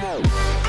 Come.